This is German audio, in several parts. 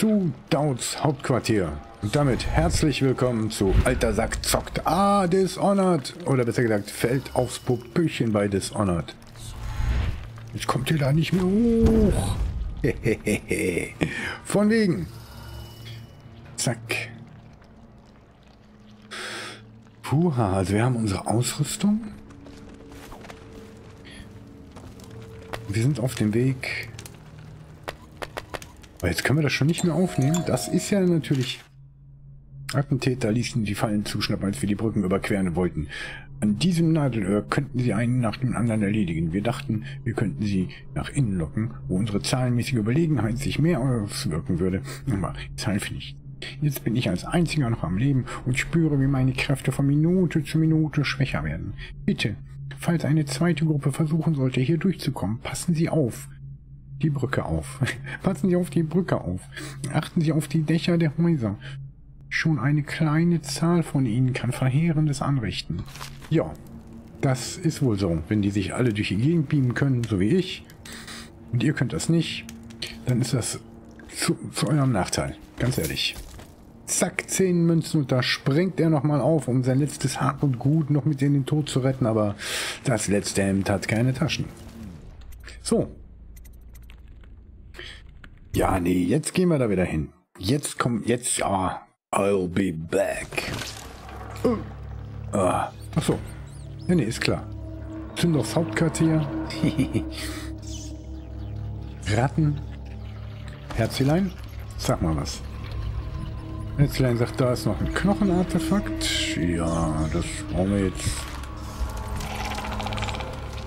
zu Dauds Hauptquartier. Und damit herzlich willkommen zu Alter Sack zockt. Ah, Dishonored. Oder besser gesagt, fällt aufs Popöchen bei Dishonored. Jetzt kommt ihr da nicht mehr hoch. Von wegen. Zack. Puha, also wir haben unsere Ausrüstung. Wir sind auf dem Weg. Aber jetzt können wir das schon nicht mehr aufnehmen. Das ist ja natürlich... Attentäter ließen die Fallen zuschnappen, als wir die Brücken überqueren wollten. An diesem Nadelöhr könnten sie einen nach dem anderen erledigen. Wir dachten, wir könnten sie nach innen locken, wo unsere zahlenmäßige Überlegenheit sich mehr auswirken würde. Aber es half nicht. Jetzt bin ich als einziger noch am Leben und spüre, wie meine Kräfte von Minute zu Minute schwächer werden. Bitte, falls eine zweite Gruppe versuchen sollte, hier durchzukommen, passen Sie auf. Die Brücke auf. passen Sie auf die Brücke auf. Achten Sie auf die Dächer der Häuser. Schon eine kleine Zahl von ihnen kann Verheerendes anrichten. Ja, das ist wohl so. Wenn die sich alle durch die Gegend beamen können, so wie ich, und ihr könnt das nicht, dann ist das zu, zu eurem Nachteil. Ganz ehrlich. Zack, zehn Münzen und da springt er nochmal auf, um sein letztes Hab und Gut noch mit in den Tod zu retten, aber das letzte Hemd hat keine Taschen. So. Ja, nee, jetzt gehen wir da wieder hin. Jetzt kommt, jetzt, ja, I'll be back. Oh. Ach so. Nee, nee, ist klar. Sind aufs Hauptquartier. Ratten. Herzelein, sag mal was. Herzlein sagt, da ist noch ein Knochenartefakt. Ja, das brauchen wir jetzt.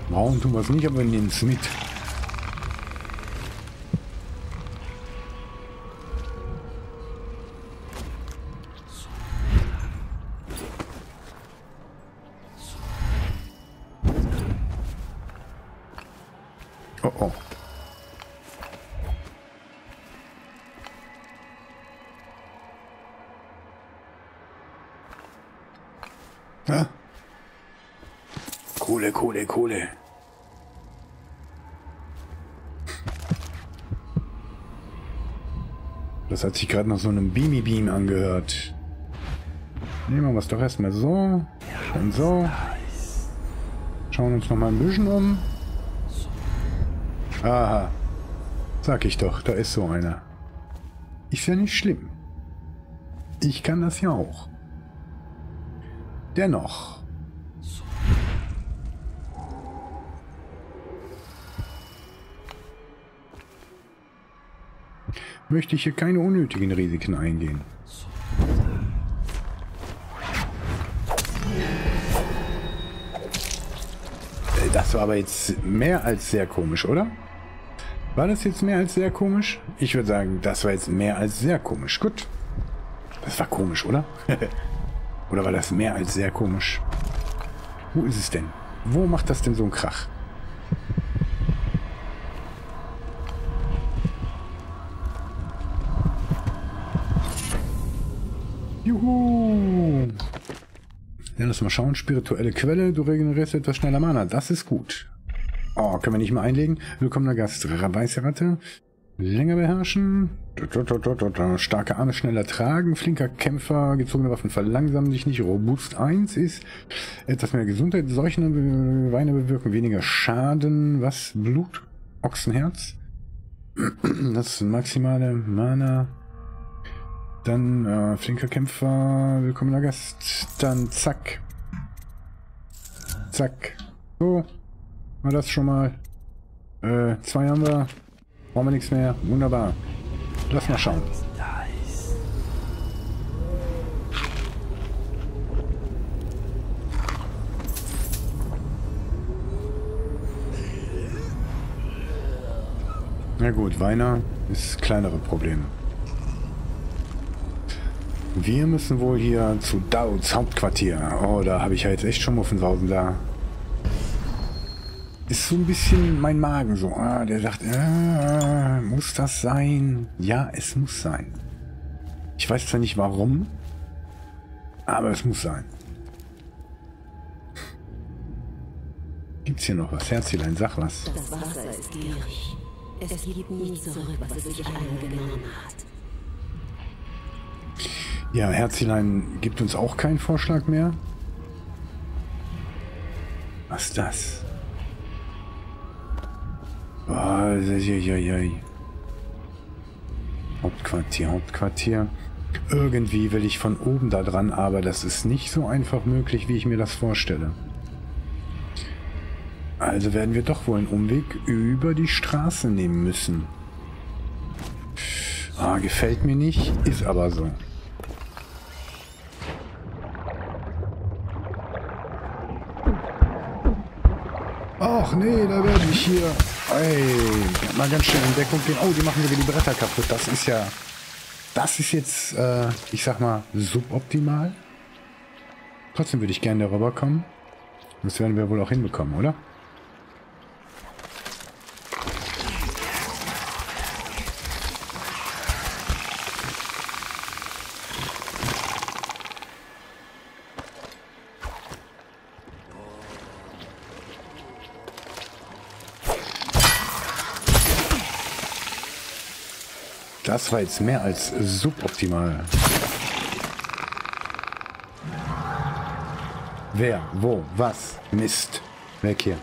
Brauchen tun wir es nicht, aber wir nehmen es mit. Hat sich gerade nach so einem Beamy Beam angehört. Nehmen wir es doch erstmal so. Dann so. Schauen uns noch mal ein bisschen um. Aha. Sag ich doch, da ist so einer. Ist ja nicht schlimm. Ich kann das ja auch. Dennoch. Möchte ich hier keine unnötigen Risiken eingehen. Das war aber jetzt mehr als sehr komisch, oder? War das jetzt mehr als sehr komisch? Ich würde sagen, das war jetzt mehr als sehr komisch. Gut. Das war komisch, oder? oder war das mehr als sehr komisch? Wo ist es denn? Wo macht das denn so einen Krach? Mal schauen. Spirituelle Quelle. Du regenerierst etwas schneller Mana. Das ist gut. Oh, können wir nicht mal einlegen. Willkommener Gast. Weiße Ratte. Länger beherrschen. Starke Arme schneller tragen. Flinker Kämpfer. Gezogene Waffen verlangsamen sich nicht. Robust 1 ist etwas mehr Gesundheit. Seuchen Weine bewirken weniger Schaden. Was? Blut? Ochsenherz? Das maximale Mana. Dann äh, flinker Kämpfer, willkommener Gast. Dann zack. Zack. So. War das schon mal. Äh, zwei haben wir. Brauchen wir nichts mehr. Wunderbar. Lass mal schauen. Na gut, Weiner ist kleinere Problem. Wir müssen wohl hier zu Dauds Hauptquartier. Oh, da habe ich ja jetzt echt schon Muffensausen da. Ist so ein bisschen mein Magen so. Ah, der sagt, äh, muss das sein? Ja, es muss sein. Ich weiß zwar nicht warum, aber es muss sein. Gibt's hier noch was? Herzlein, sag was. Das Wasser ist gierig. Es gibt nie zurück, was es sich eingenommen hat. Ja, Herzilein gibt uns auch keinen Vorschlag mehr. Was ist das? Hauptquartier, Hauptquartier. Irgendwie will ich von oben da dran, aber das ist nicht so einfach möglich, wie ich mir das vorstelle. Also werden wir doch wohl einen Umweg über die Straße nehmen müssen. Ah, gefällt mir nicht, ist aber so. Ach nee, da werde ich hier... Ey, mal ganz schnell in Deckung gehen. Oh, die machen sogar die Bretter kaputt. Das ist ja... Das ist jetzt, äh, ich sag mal, suboptimal. Trotzdem würde ich gerne darüber kommen. Das werden wir wohl auch hinbekommen, oder? Das war jetzt mehr als suboptimal. Wer, wo, was, Mist. Weg hier.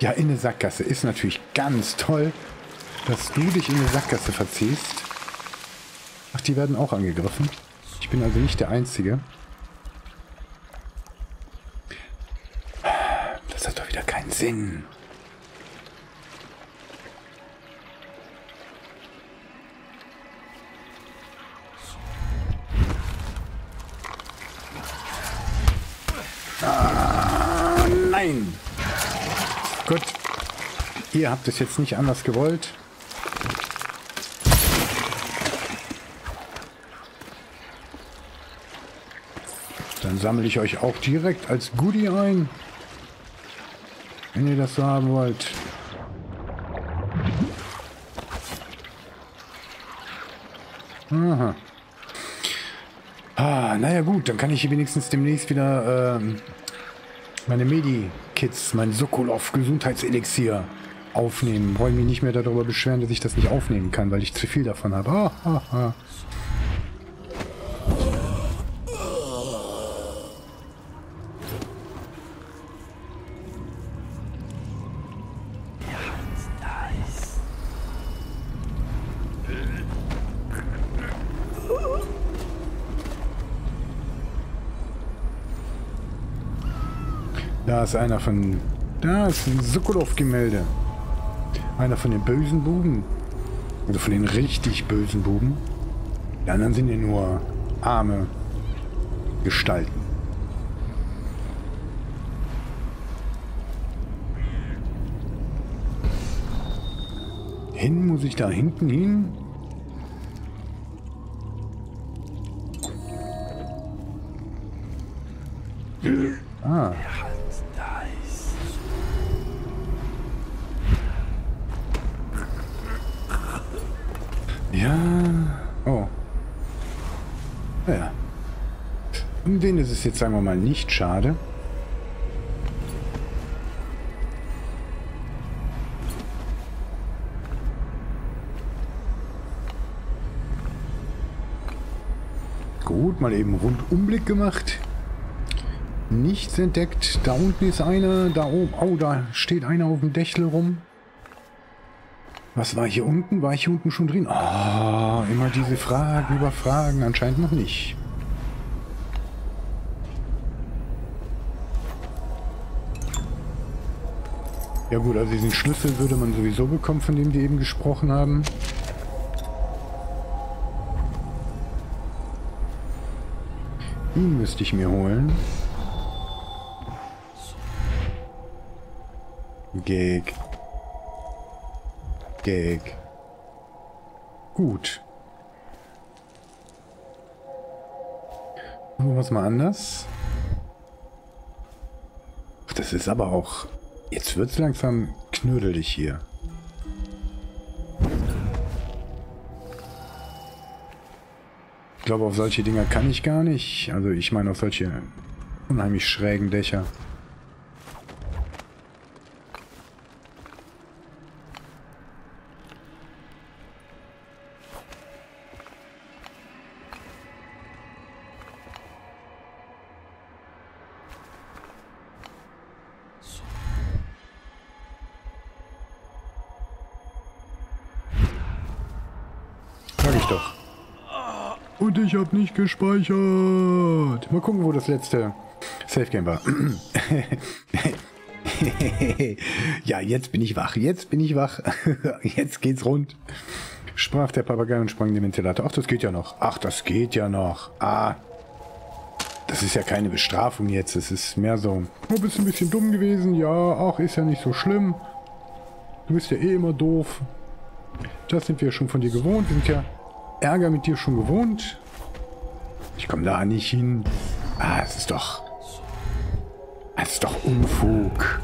Ja, in eine Sackgasse ist natürlich ganz toll, dass du dich in eine Sackgasse verziehst. Ach, die werden auch angegriffen. Ich bin also nicht der Einzige. Das hat doch wieder keinen Sinn. Ihr habt es jetzt nicht anders gewollt. Dann sammle ich euch auch direkt als Goodie ein. Wenn ihr das so haben wollt. Aha. Ah, naja gut, dann kann ich hier wenigstens demnächst wieder ähm, meine Medi-Kits, mein Sokolov-Gesundheitselixier aufnehmen. Wollen mich nicht mehr darüber beschweren, dass ich das nicht aufnehmen kann, weil ich zu viel davon habe. Ah, ah, ah. Da ist einer von... Da ist ein Sokolov-Gemälde. Einer von den bösen Buben. Also von den richtig bösen Buben. Die anderen sind ja nur arme Gestalten. Hin muss ich da hinten hin? Naja. Um den ist es jetzt, sagen wir mal, nicht schade. Gut, mal eben Rundumblick gemacht. Nichts entdeckt. Da unten ist einer. Da oben. Oh, da steht einer auf dem Dächel rum. Was war hier unten? War ich hier unten schon drin? Oh, immer diese Fragen über Fragen. Anscheinend noch nicht. Ja gut, also diesen Schlüssel würde man sowieso bekommen, von dem die eben gesprochen haben. Ihn müsste ich mir holen. Gag. Gag. Gut. Machen wir es mal anders. Ach, das ist aber auch... Jetzt wird es langsam knödelig hier. Ich glaube, auf solche Dinger kann ich gar nicht. Also ich meine auf solche unheimlich schrägen Dächer. Gespeichert. Mal gucken, wo das letzte Safe Game war. ja, jetzt bin ich wach. Jetzt bin ich wach. jetzt geht's rund. Sprach der Papagei und sprang dem Ventilator. Ach, das geht ja noch. Ach, das geht ja noch. Ah. Das ist ja keine Bestrafung jetzt. Es ist mehr so, du bist ein bisschen dumm gewesen. Ja, auch ist ja nicht so schlimm. Du bist ja eh immer doof. Das sind wir schon von dir gewohnt. Wir sind ja Ärger mit dir schon gewohnt. Ich komme da nicht hin. Ah, es ist doch... Es ist doch Unfug.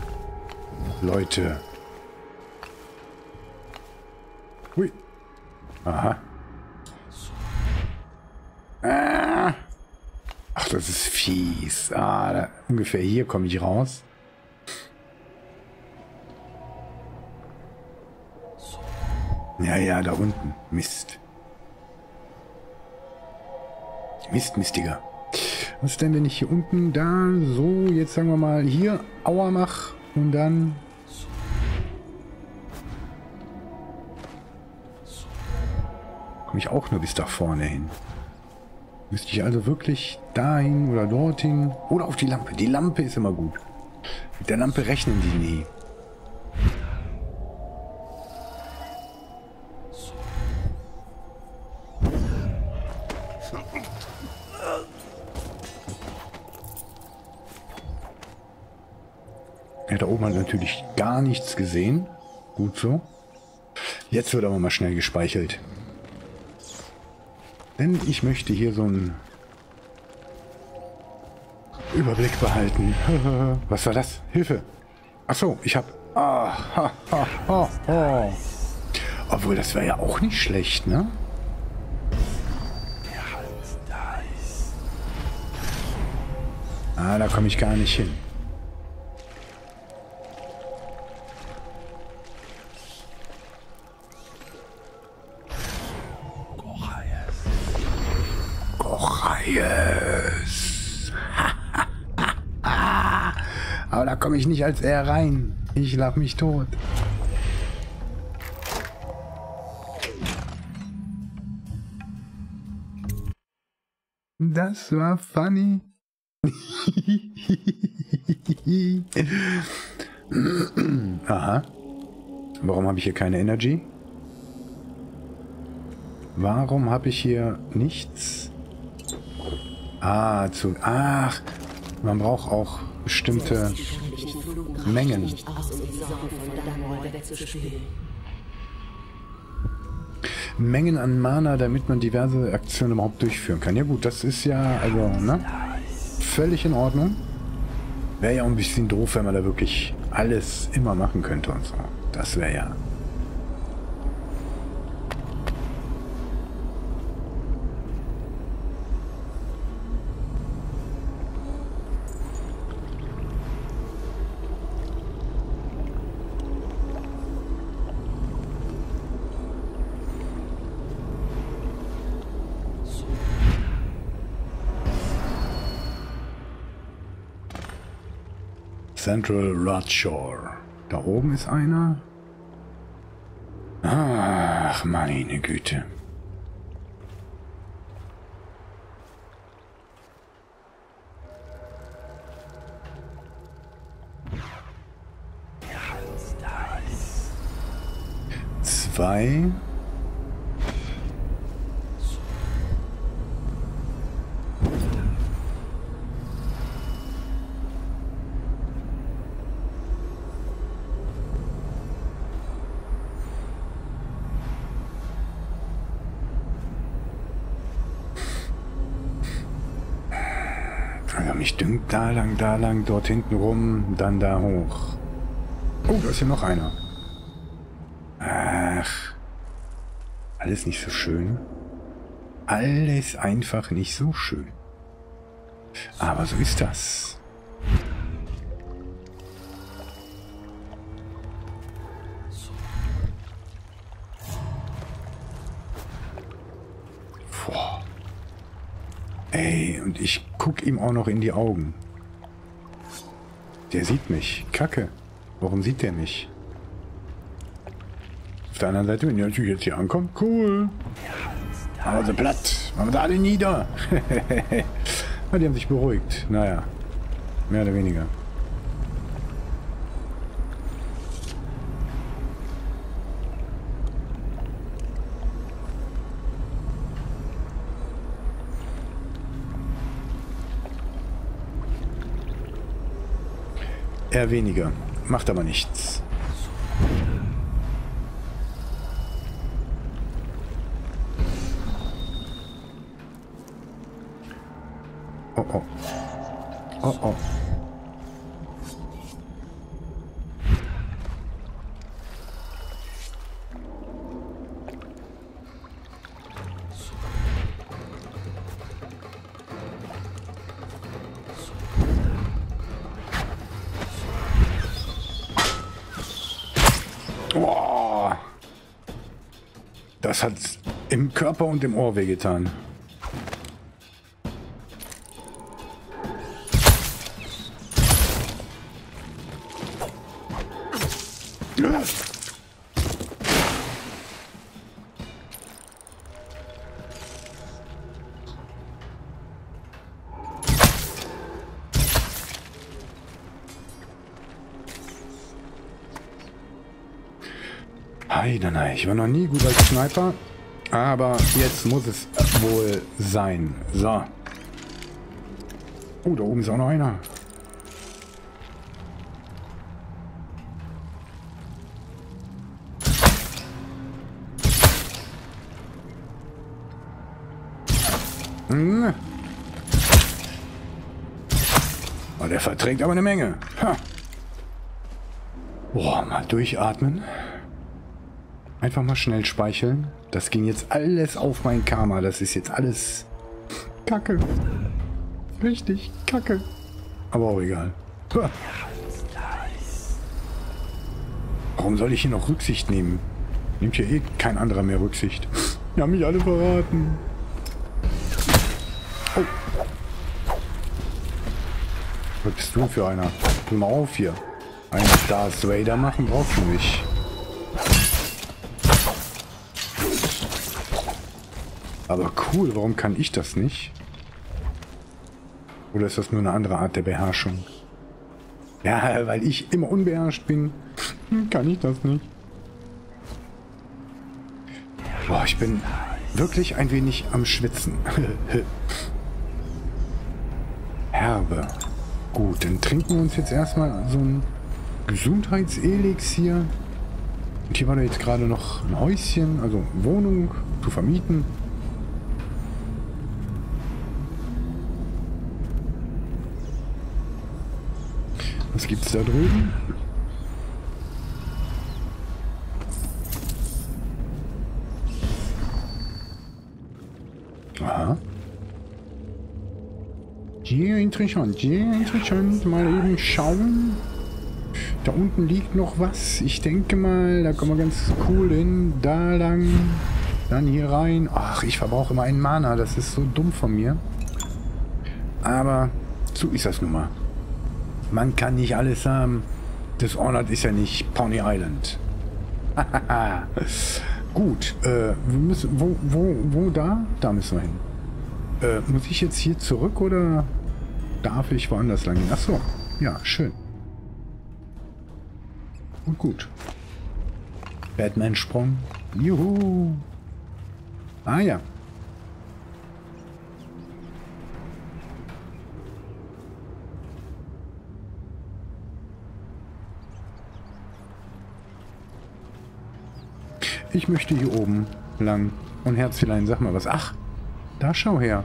Leute. Hui. Aha. Ah. Ach, das ist fies. Ah, da, ungefähr hier komme ich raus. Ja, ja, da unten. Mist. Mist, Mistiger. Was denn, wenn ich hier unten da so, jetzt sagen wir mal, hier Aua mach und dann... Komme ich auch nur bis da vorne hin. Müsste ich also wirklich dahin oder dorthin oder auf die Lampe. Die Lampe ist immer gut. Mit der Lampe rechnen die nie. Nichts gesehen. Gut so. Jetzt wird aber mal schnell gespeichert. Denn ich möchte hier so einen Überblick behalten. Was war das? Hilfe! Achso, ich hab... Ah, ha, ha, ha, ha. Obwohl, das wäre ja auch nicht schlecht, ne? Ah, da komme ich gar nicht hin. Gochaies. Aber da komme ich nicht als er rein. Ich lach mich tot. Das war funny. Aha. Warum habe ich hier keine Energy? Warum habe ich hier nichts? Ah, zu... Ach, man braucht auch bestimmte Mengen. Mengen an Mana, damit man diverse Aktionen überhaupt durchführen kann. Ja gut, das ist ja, also, ne? Völlig in Ordnung. Wäre ja auch ein bisschen doof, wenn man da wirklich alles immer machen könnte und so. Das wäre ja Central Rodshore. Da oben ist einer. Ach, meine Güte. Zwei. Mich dünkt da lang, da lang, dort hinten rum, dann da hoch. Oh, da ist hier noch einer. Ach. Alles nicht so schön. Alles einfach nicht so schön. Aber so ist das. Ihm auch noch in die Augen. Der sieht mich. Kacke. Warum sieht der mich? Auf der anderen Seite, wenn ihr natürlich jetzt hier ankommt, cool. Wir sie platt. Machen wir alle nieder. die haben sich beruhigt. Naja. Mehr oder weniger. Eher weniger. Macht aber nichts. Körper und im Ohr wehgetan. Nein, ich war noch nie gut als Sniper. Aber jetzt muss es wohl sein. So. Oh, da oben ist auch noch einer. Hm. Oh, der verträgt aber eine Menge. Ha. Boah, mal durchatmen. Einfach mal schnell speicheln. Das ging jetzt alles auf mein Karma. Das ist jetzt alles Kacke. Richtig Kacke. Aber auch egal. Warum soll ich hier noch Rücksicht nehmen? Nimmt hier eh kein anderer mehr Rücksicht. Die haben mich alle verraten. Oh. Was bist du für einer? Geh mal auf hier. Einen Darth Vader machen brauchst du nicht. Aber cool, warum kann ich das nicht? Oder ist das nur eine andere Art der Beherrschung? Ja, weil ich immer unbeherrscht bin, kann ich das nicht. Boah, ich bin wirklich ein wenig am Schwitzen. Herbe. Gut, dann trinken wir uns jetzt erstmal so ein Gesundheitselixir. Und hier war da jetzt gerade noch ein Häuschen, also Wohnung zu vermieten. Was gibt's da drüben? Aha. Sehr interessant, sehr interessant. Mal eben schauen. Da unten liegt noch was. Ich denke mal, da kommen wir ganz cool hin. Da lang. Dann hier rein. Ach, ich verbrauche immer einen Mana. Das ist so dumm von mir. Aber so ist das nun mal. Man kann nicht alles haben. Dishonored ist ja nicht Pony Island. Gut, äh, wir müssen, wo, wo, wo da? Da müssen wir hin. Äh, muss ich jetzt hier zurück oder darf ich woanders lang gehen? Achso, ja, schön. Und gut. Batman-Sprung. Juhu. Ah ja, Ich möchte hier oben lang. Und Herzelein, sag mal was. Ach, da schau her.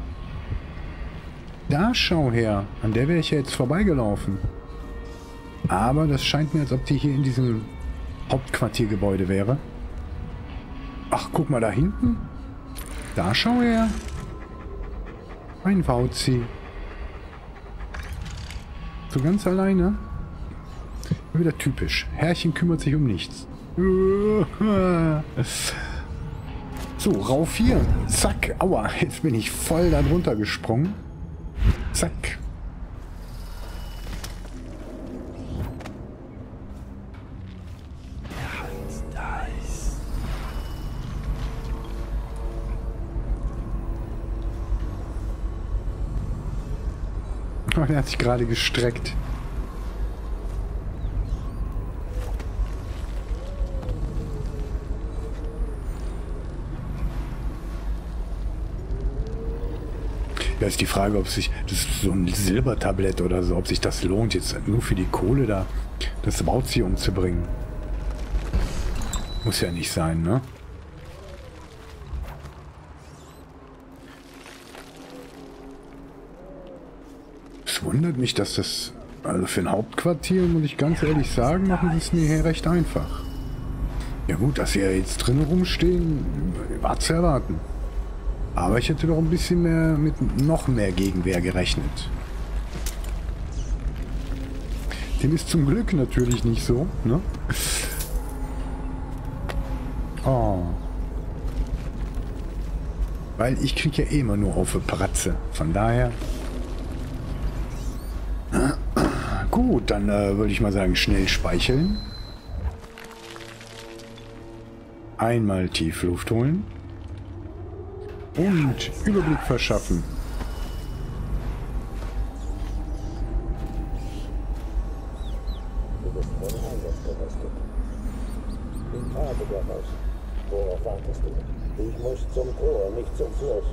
Da schau her. An der wäre ich ja jetzt vorbeigelaufen. Aber das scheint mir, als ob die hier in diesem Hauptquartiergebäude wäre. Ach, guck mal da hinten. Da schau her. Ein Wauzi. So ganz alleine. Wieder typisch. Herrchen kümmert sich um nichts. So, rauf hier. Zack. Aua, jetzt bin ich voll da drunter gesprungen. Zack. Oh, der hat sich gerade gestreckt. Ja, ist die Frage, ob sich das ist so ein Silbertablett oder so, ob sich das lohnt, jetzt nur für die Kohle da das Bauzi umzubringen. Muss ja nicht sein, ne? Es wundert mich, dass das... Also für ein Hauptquartier, muss ich ganz ehrlich sagen, machen sie es mir hier recht einfach. Ja gut, dass sie ja jetzt drin rumstehen, war zu erwarten. Aber ich hätte doch ein bisschen mehr mit noch mehr Gegenwehr gerechnet. Dem ist zum Glück natürlich nicht so, ne? Oh. Weil ich krieg ja immer nur auf Pratze. Von daher... Gut, dann äh, würde ich mal sagen, schnell speicheln. Einmal Tiefluft holen. Und Überblick verschaffen. Du bist von Einsatz gerüstet. Ich habe daraus. Worauf wartest du? Ich muss zum Tor, nicht zum Fluss.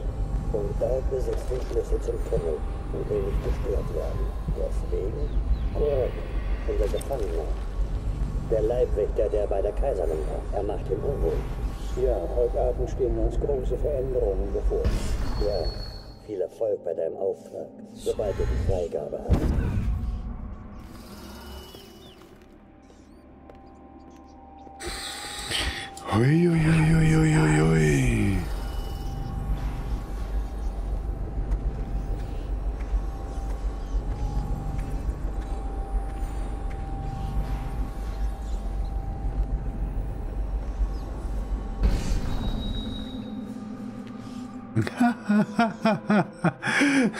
Und da besitzt den Schlüssel zum Tunnel und will nicht gestört werden. Deswegen Korb, unser Gefangener. Der Leibwächter, der bei der Kaiserin war. Er macht ihn unwohl. Ja, heute Abend stehen uns große Veränderungen bevor. Ja, viel Erfolg bei deinem Auftrag, sobald du die Freigabe hast. Hui, hui, hui, hui, hui,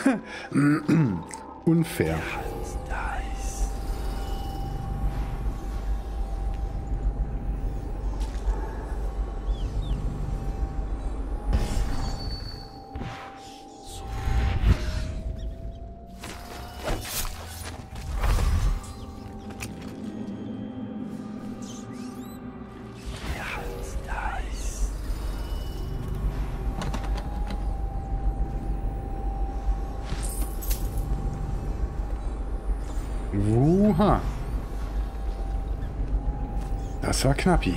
Unfair. Wuha. Das war knappi.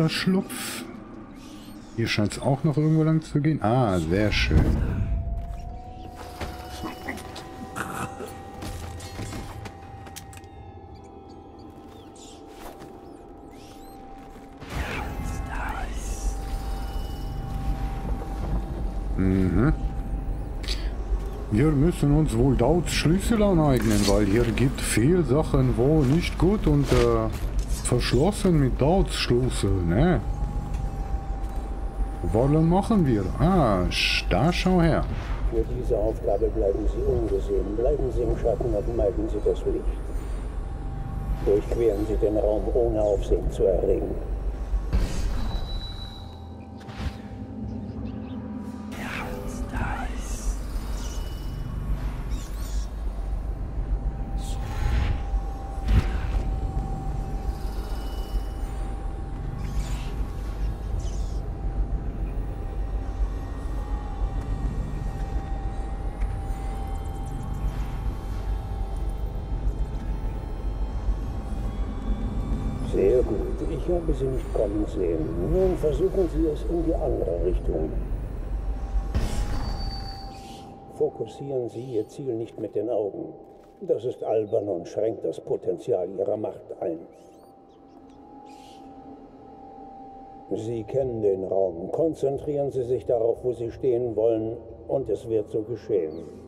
Unterschlupf. Hier scheint es auch noch irgendwo lang zu gehen. Ah, sehr schön. Mhm. Wir müssen uns wohl Dauts Schlüssel aneignen, weil hier gibt viel Sachen, wo nicht gut und äh, verschlossen mit Dautsschlüssel, ne? Wollen machen wir? Ah, da schau her. Für diese Aufgabe bleiben Sie ungesehen. Bleiben Sie im Schatten und meiden Sie das Licht. Durchqueren Sie den Raum ohne Aufsehen zu erregen. Habe Sie nicht kommen sehen. Nun versuchen Sie es in die andere Richtung. Fokussieren Sie Ihr Ziel nicht mit den Augen. Das ist albern und schränkt das Potenzial Ihrer Macht ein. Sie kennen den Raum. Konzentrieren Sie sich darauf, wo Sie stehen wollen Und es wird so geschehen.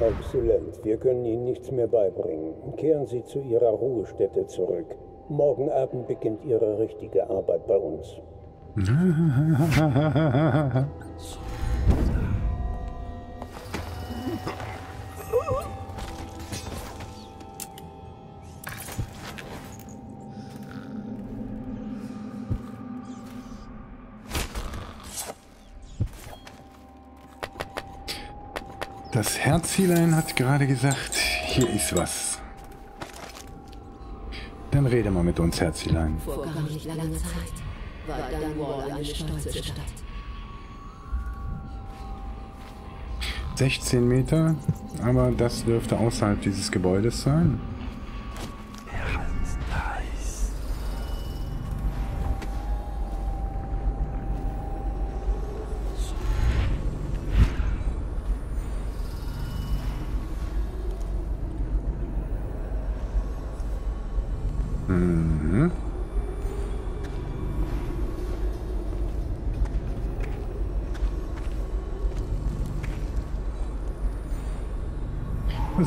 Exzellent. Wir können Ihnen nichts mehr beibringen. Kehren Sie zu Ihrer Ruhestätte zurück. Morgen Abend beginnt Ihre richtige Arbeit bei uns. Herzilein hat gerade gesagt, hier ist was. Dann rede mal mit uns, Herzilein. Vor gar nicht langer Zeit war Dunwall eine stolze Stadt. 16 Meter, aber das dürfte außerhalb dieses Gebäudes sein.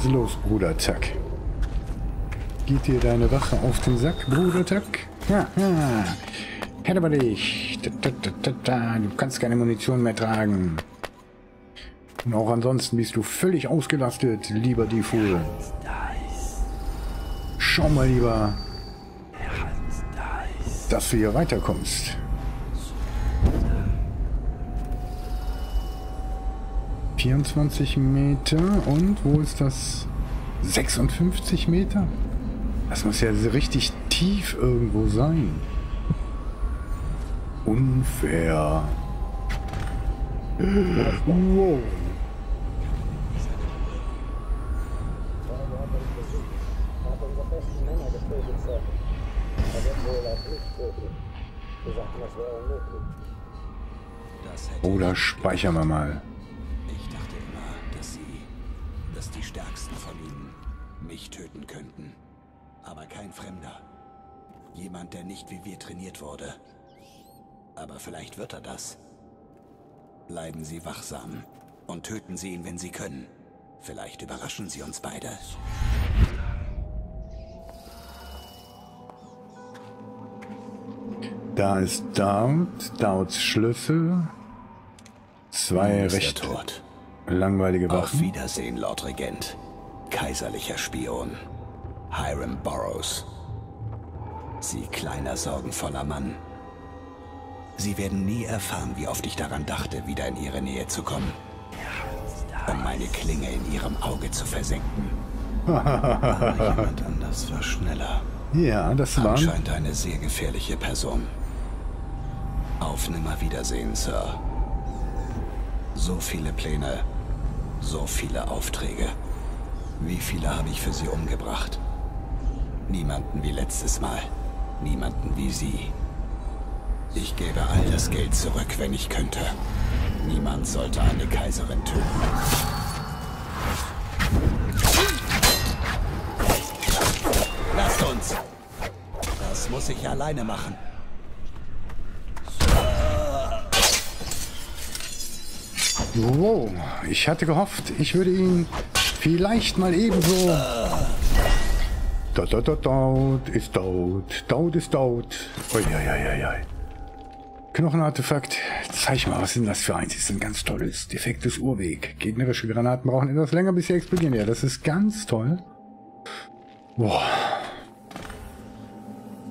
Was los, Bruder Zack? Geht dir deine Wache auf den Sack, Bruder Zack? Ja, ja. Hätte aber dich. Du kannst keine Munition mehr tragen. Und auch ansonsten bist du völlig ausgelastet, lieber Defool. Schau mal lieber, dass du hier weiterkommst. ...24 Meter und wo ist das? 56 Meter? Das muss ja richtig tief irgendwo sein. Unfair. Wow. Hat unsere besten Männer wird er das. Bleiben Sie wachsam und töten Sie ihn, wenn Sie können. Vielleicht überraschen Sie uns beide. Da ist Daut, Dauts Schlüssel. Zwei recht tot. langweilige Auf Wachen. Wiedersehen, Lord Regent. Kaiserlicher Spion. Hiram Burroughs. Sie kleiner, sorgenvoller Mann. Sie werden nie erfahren, wie oft ich daran dachte, wieder in Ihre Nähe zu kommen. Um meine Klinge in Ihrem Auge zu versenken. Aber jemand anders war schneller. Ja, das war. Anscheinend eine sehr gefährliche Person. Auf Nimmerwiedersehen, Sir. So viele Pläne, so viele Aufträge. Wie viele habe ich für Sie umgebracht? Niemanden wie letztes Mal. Niemanden wie Sie. Ich gebe all das Geld zurück, wenn ich könnte. Niemand sollte eine Kaiserin töten. Lasst uns! Das muss ich alleine machen. Wow, ich hatte gehofft, ich würde ihn vielleicht mal ebenso. Da, da, da, Daut ist Daut. Daut ist Daut. Uiuiuiui. Knochenartefakt. Zeig mal, was denn das für eins? Das ist ein ganz tolles, defektes Uhrweg. Gegnerische Granaten brauchen etwas länger, bis sie explodieren. Ja, das ist ganz toll. Boah.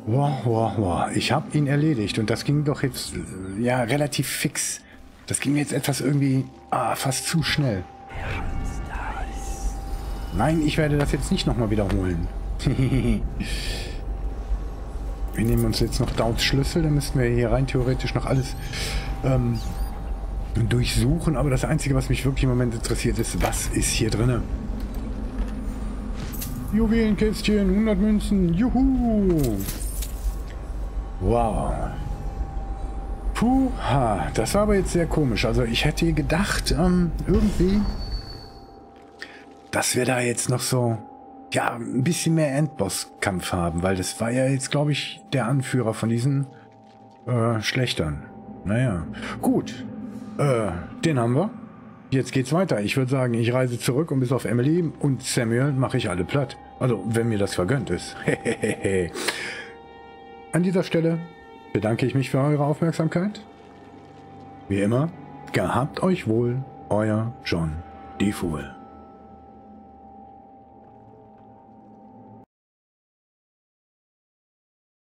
Boah, boah, boah. Ich habe ihn erledigt und das ging doch jetzt ja relativ fix. Das ging jetzt etwas irgendwie ah, fast zu schnell. Nein, ich werde das jetzt nicht nochmal wiederholen. wir nehmen uns jetzt noch Dauts Schlüssel, dann müssten wir hier rein theoretisch noch alles ähm, durchsuchen. Aber das Einzige, was mich wirklich im Moment interessiert, ist, was ist hier drinne? Juwelenkästchen, 100 Münzen, juhu! Wow. Puh, ha, das war aber jetzt sehr komisch. Also ich hätte gedacht, ähm, irgendwie, dass wir da jetzt noch so, ja, ein bisschen mehr Endbosskampf haben, weil das war ja jetzt, glaube ich, der Anführer von diesen äh, Schlechtern. Naja, gut. Äh, den haben wir. Jetzt geht's weiter. Ich würde sagen, ich reise zurück und bis auf Emily und Samuel mache ich alle platt. Also, wenn mir das vergönnt ist. An dieser Stelle bedanke ich mich für eure Aufmerksamkeit. Wie immer, gehabt euch wohl, euer John D. Fool.